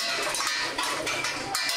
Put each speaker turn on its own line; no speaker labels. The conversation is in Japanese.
ハハハハ